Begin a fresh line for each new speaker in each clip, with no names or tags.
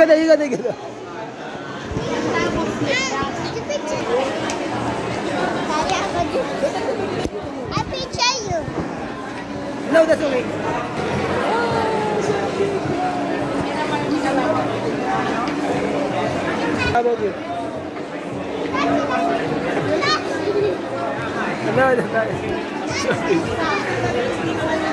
Ikaw na, ikaw na.
I picture you.
No, that's okay. How about you? No, no, no.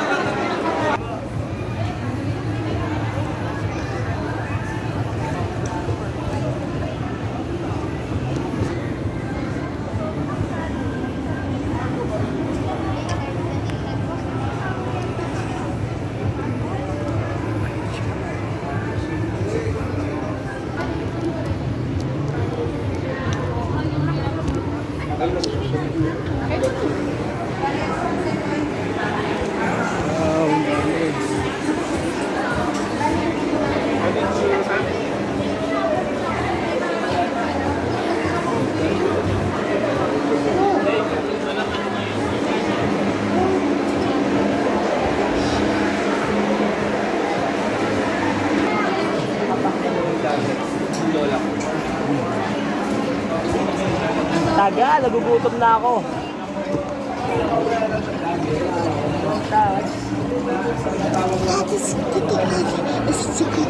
aga, nagugutom na ako.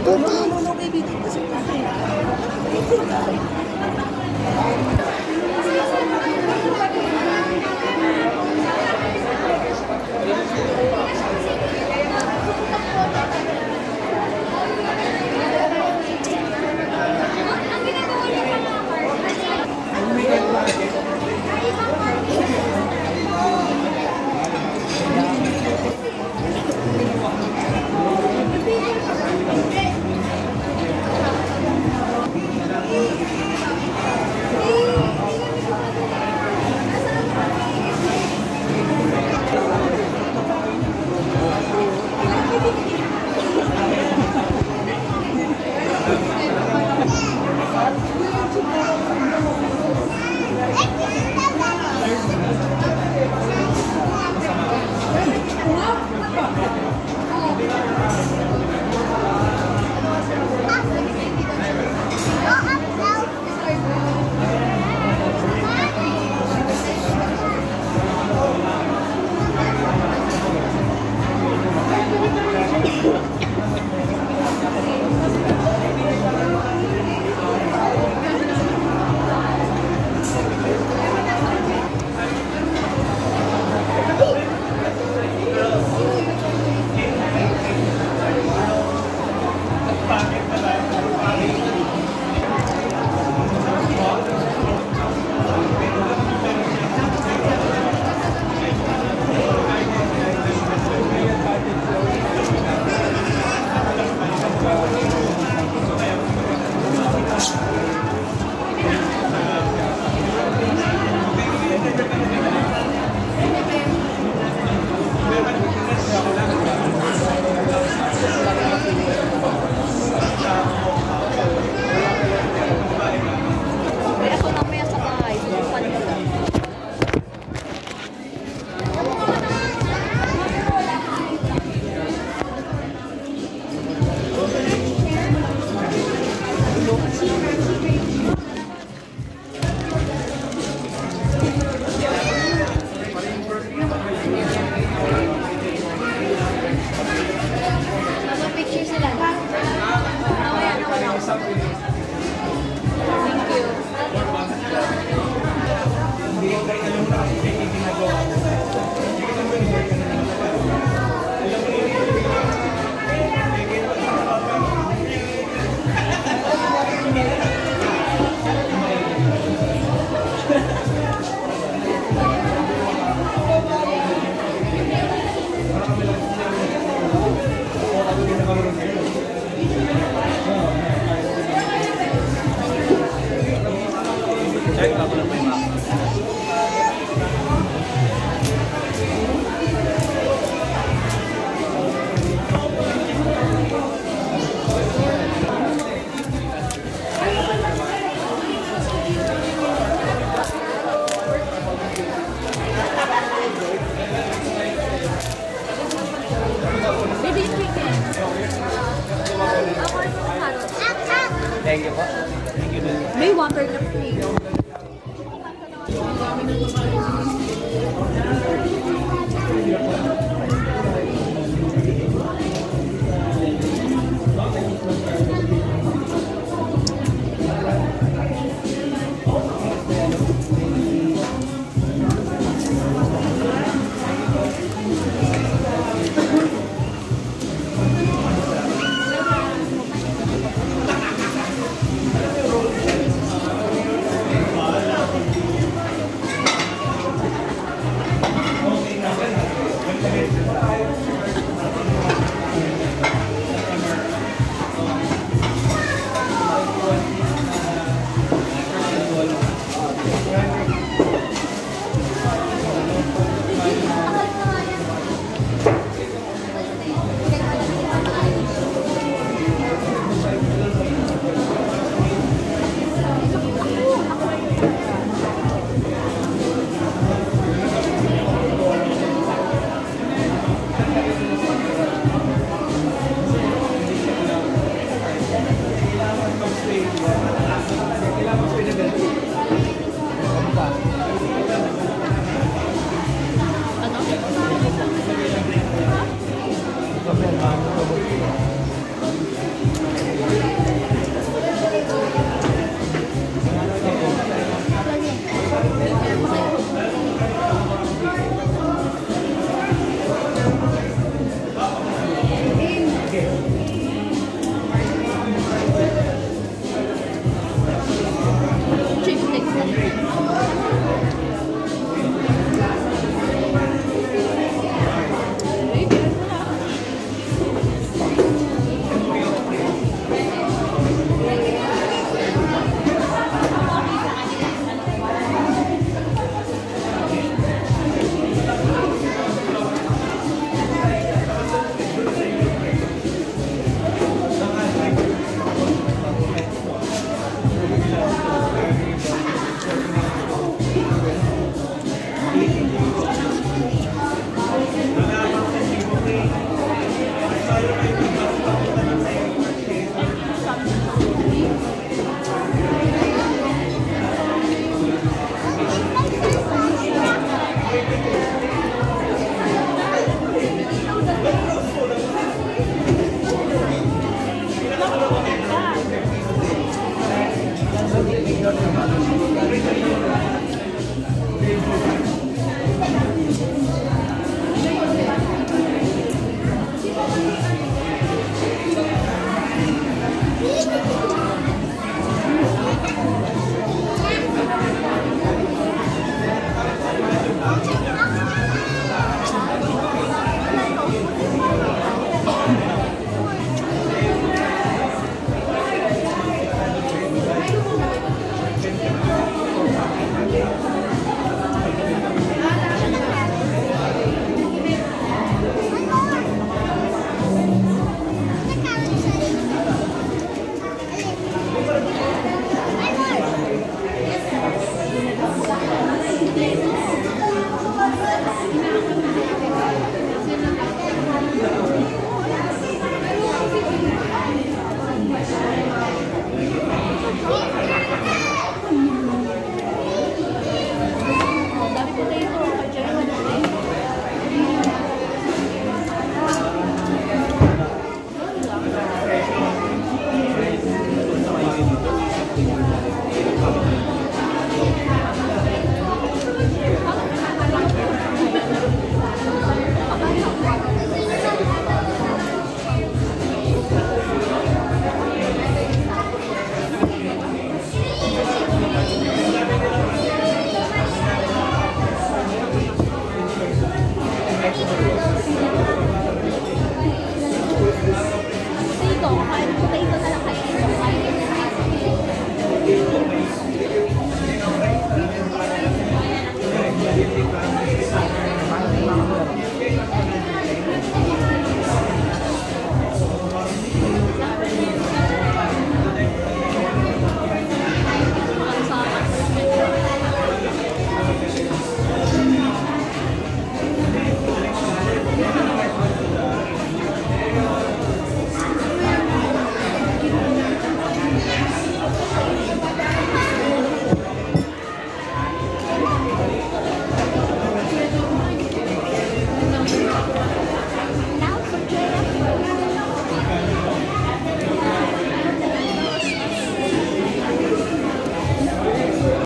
No, no.